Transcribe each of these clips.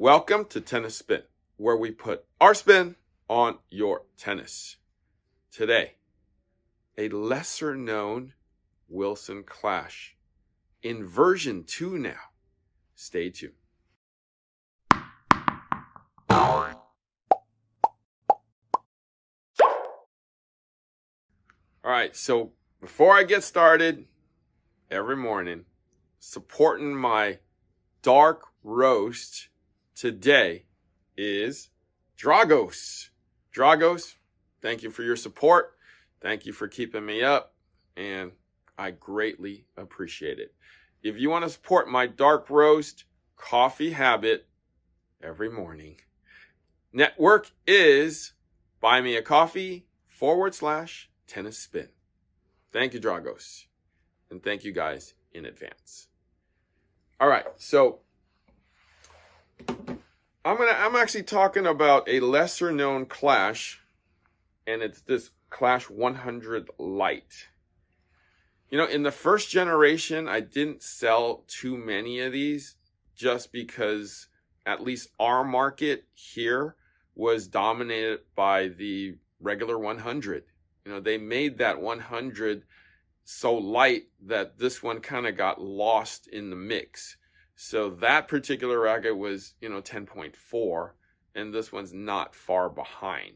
Welcome to Tennis Spin, where we put our spin on your tennis. Today, a lesser known Wilson Clash in version 2 now. Stay tuned. All right, so before I get started, every morning, supporting my dark roast today is Dragos. Dragos, thank you for your support. Thank you for keeping me up, and I greatly appreciate it. If you want to support my dark roast coffee habit every morning, network is buy me a coffee forward slash tennis spin. Thank you, Dragos. And thank you guys in advance. All right, so I'm gonna I'm actually talking about a lesser known clash, and it's this Clash 100 Lite. You know, in the first generation, I didn't sell too many of these just because at least our market here was dominated by the regular 100. You know, they made that 100 so light that this one kind of got lost in the mix. So that particular racket was, you know, 10.4 and this one's not far behind.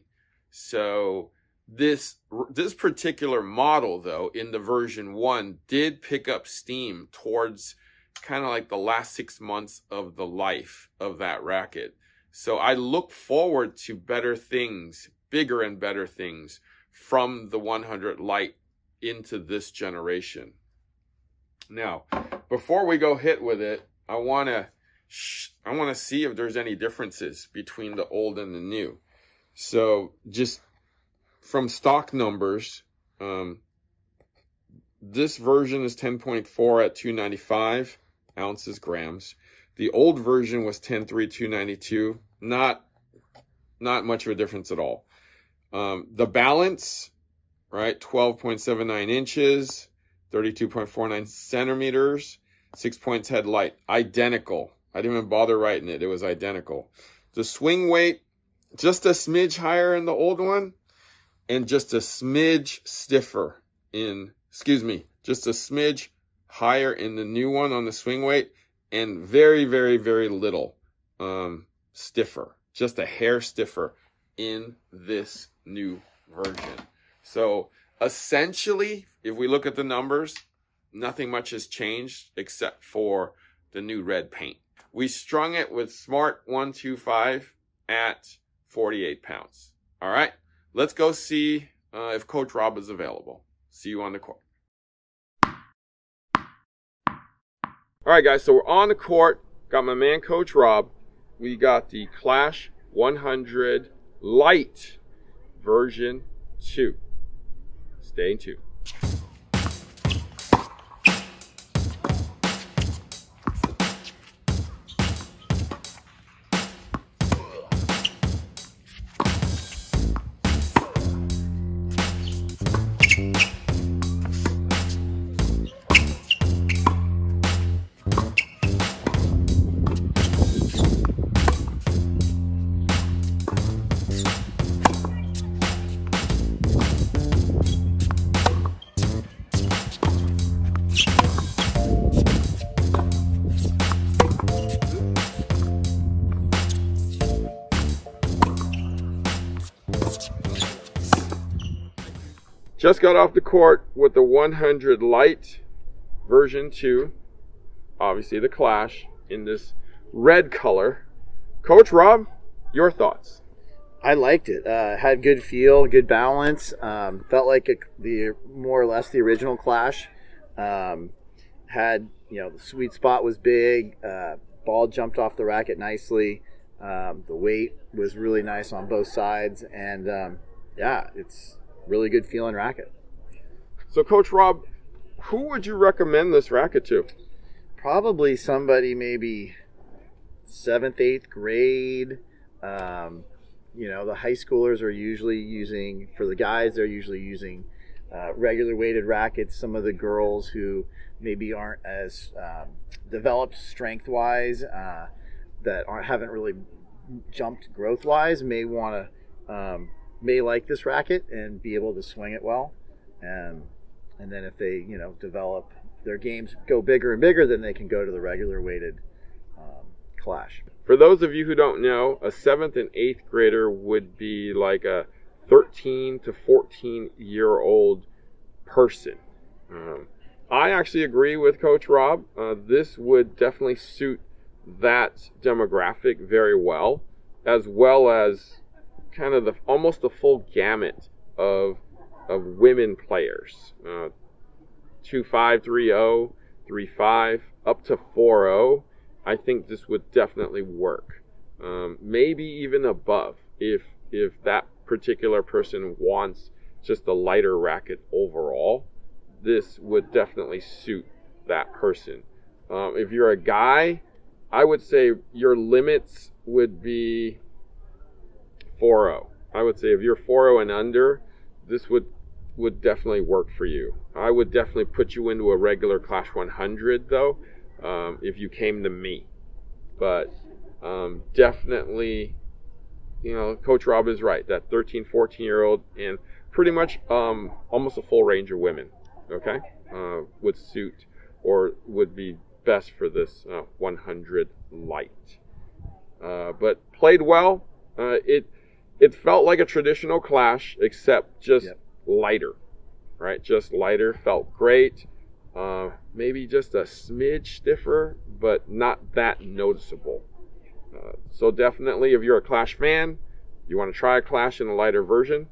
So this this particular model though in the version 1 did pick up steam towards kind of like the last 6 months of the life of that racket. So I look forward to better things, bigger and better things from the 100 light into this generation. Now, before we go hit with it, I want to I want to see if there's any differences between the old and the new. So just from stock numbers, um, this version is 10.4 at 295 ounces grams. The old version was 10.3 292. Not not much of a difference at all. Um, the balance, right, 12.79 inches, 32.49 centimeters, six points head light, identical. I didn't even bother writing it. It was identical. The swing weight, just a smidge higher in the old one and just a smidge stiffer in, excuse me, just a smidge higher in the new one on the swing weight and very, very, very little um, stiffer, just a hair stiffer in this new version. So essentially, if we look at the numbers, nothing much has changed except for the new red paint. We strung it with Smart 125 at 48 pounds. All right, let's go see uh, if Coach Rob is available. See you on the court. All right, guys, so we're on the court. Got my man, Coach Rob. We got the Clash 100 Lite version 2. Stay tuned. Just got off the court with the 100 Light version 2. Obviously the Clash in this red color. Coach Rob, your thoughts? I liked it. Uh, had good feel, good balance. Um, felt like a, the more or less the original Clash. Um, had you know the sweet spot was big. Uh, ball jumped off the racket nicely. Um, the weight was really nice on both sides, and um, yeah, it's really good feeling racket. So, Coach Rob, who would you recommend this racket to? Probably somebody maybe seventh, eighth grade. Um, you know, the high schoolers are usually using, for the guys, they're usually using uh, regular weighted rackets. Some of the girls who maybe aren't as um, developed strength wise, uh, that aren't, haven't really jumped growth wise may want to um, may like this racket and be able to swing it well. And and then if they you know develop their games go bigger and bigger, then they can go to the regular weighted um, clash. For those of you who don't know, a seventh and eighth grader would be like a 13 to 14 year old person. Um, I actually agree with Coach Rob. Uh, this would definitely suit that demographic very well, as well as kind of the almost the full gamut of of women players. Uh, 2530, 35, up to 40. I think this would definitely work. Um, maybe even above if if that particular person wants just a lighter racket overall. This would definitely suit that person. Um, if you're a guy, I would say your limits would be 4.0. I would say if you're 4.0 and under, this would would definitely work for you. I would definitely put you into a regular Clash 100 though, um, if you came to me. But um, definitely, you know, Coach Rob is right. That 13, 14 year old and pretty much um, almost a full range of women, okay, uh, would suit or would be best for this uh, 100 light. Uh, but played well. Uh, it it felt like a traditional clash, except just yep. lighter, right? Just lighter. Felt great. Uh, maybe just a smidge stiffer, but not that noticeable. Uh, so definitely, if you're a Clash fan, you want to try a Clash in a lighter version,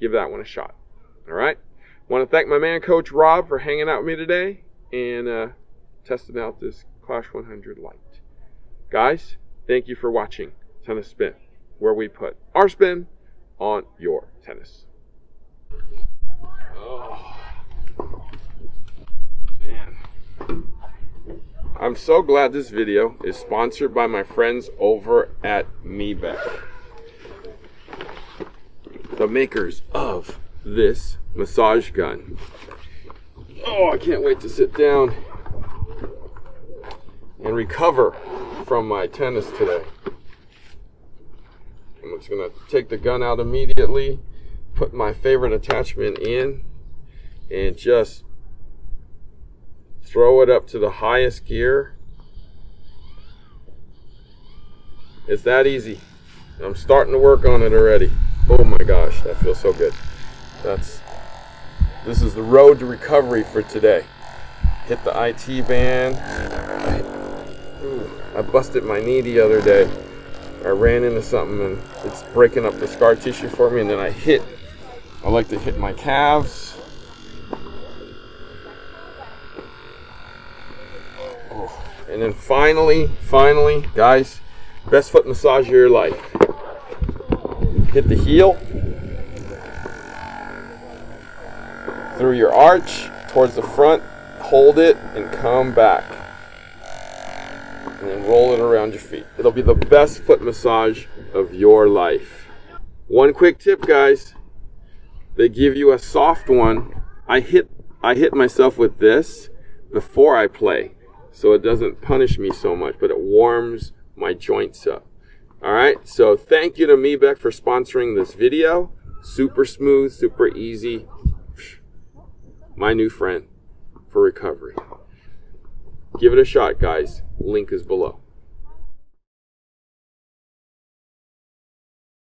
give that one a shot. All right. Want to thank my man, Coach Rob, for hanging out with me today and uh, testing out this Clash 100 Light. Guys, thank you for watching Tennis Spin where we put our spin on your tennis. Oh, man. I'm so glad this video is sponsored by my friends over at Mebak. The makers of this massage gun. Oh, I can't wait to sit down and recover from my tennis today. I'm just gonna take the gun out immediately, put my favorite attachment in, and just throw it up to the highest gear. It's that easy. I'm starting to work on it already. Oh my gosh, that feels so good. That's this is the road to recovery for today. Hit the IT band. I, I busted my knee the other day. I ran into something and it's breaking up the scar tissue for me and then I hit I like to hit my calves. Oh. and then finally finally guys best foot massage of your life. Hit the heel. Through your arch towards the front hold it and come back and then roll it around your feet. It'll be the best foot massage of your life. One quick tip, guys. They give you a soft one. I hit I hit myself with this before I play, so it doesn't punish me so much, but it warms my joints up. All right, so thank you to Mebak for sponsoring this video. Super smooth, super easy. My new friend for recovery. Give it a shot, guys. Link is below.